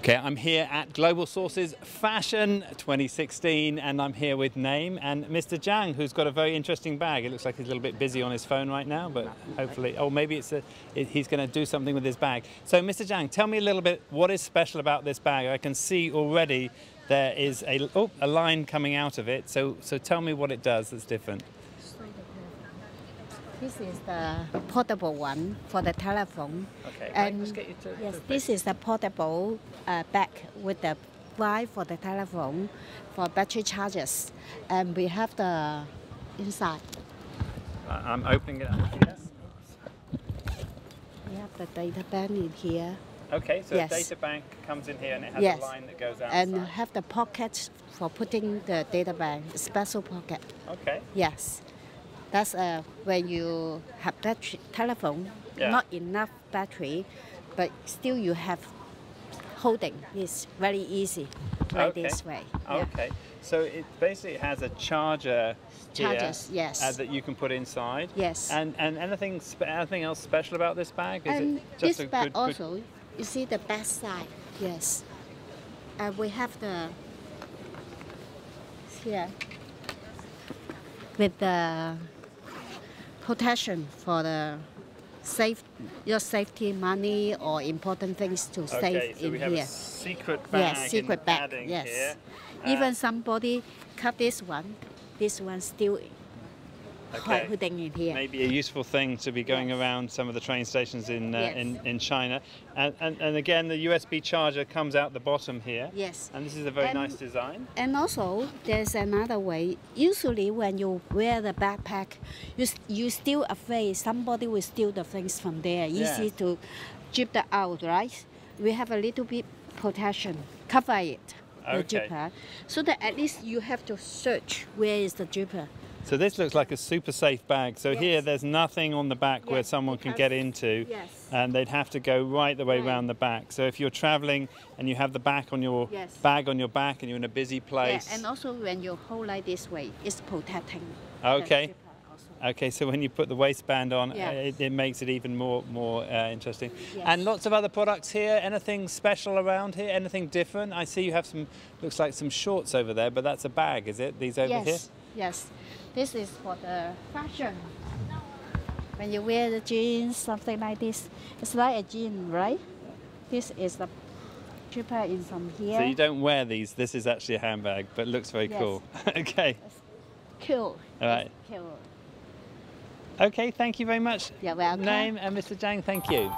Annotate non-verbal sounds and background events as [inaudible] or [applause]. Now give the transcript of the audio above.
Okay, I'm here at Global Sources Fashion 2016 and I'm here with Name and Mr. Zhang who's got a very interesting bag. It looks like he's a little bit busy on his phone right now, but hopefully, oh maybe it's a, it, he's going to do something with his bag. So Mr. Zhang, tell me a little bit what is special about this bag. I can see already there is a, oh, a line coming out of it. So, so tell me what it does that's different. This is the portable one for the telephone. Okay, and just get you to yes, to this is the portable uh, bag with the wire for the telephone for battery charges, and we have the inside. Uh, I'm opening it up here. We have the data band in here, Okay, so Yes. a data bank comes in here and it has Yes. a line that goes outside. and have the pocket for putting the data bank, special pocket. okay, Yes, that's uh, when you have battery telephone, Yeah. not enough battery, but still you have holding. It's very easy, like Okay. this way. Yeah. okay. So it basically has a charger here, Chargers, yes. uh, that you can put inside. Yes. And and anything anything else special about this bag? Is just this a bag good, good also, you see the back side. Yes, and we have the here with the protection for the safe your safety money or important things to Okay, save so in here. secret bag Yes, secret bag. Yes. here. Even Uh, somebody cut this one, this one still Okay. holding in here. maybe a useful thing to be going Yes. around some of the train stations in, uh, Yes. in in China. And, and and again, the USB charger comes out the bottom here. Yes. And this is a very And- nice design. And also, there's another way. Usually, when you wear the backpack, you you still afraid somebody will steal the things from there. Easy Yes. to jip that out, right? We have a little bit protection, cover it, the Okay. jipper, so that at least you have to search where is the jipper. So this looks like a super safe bag. So here there's nothing on the back where someone can get into Yes. and they'd have to go right the way Right. round the back. So if you're traveling and you have the back on your Yes. bag on your back and you're in a busy place. Yeah, and also when you hold like this way, it's protecting. Okay. Okay, so when you put the waistband on, uh, Yeah. it, it makes it even more more uh, interesting. Yes. And lots of other products here. Anything special around here? Anything different? I see you have some. Looks like some shorts over there, but that's a bag, is it? These over yes, here. Yes, this is for the fashion. When you wear the jeans, something like this, it's like a jean, right? This is the cheaper in from here. So you don't wear these. This is actually a handbag, but looks very Yes. cool. [laughs] okay. Cool. All right. Cool. Okay. Thank you very much. You're welcome. Name and Mr. Zhang. Thank you.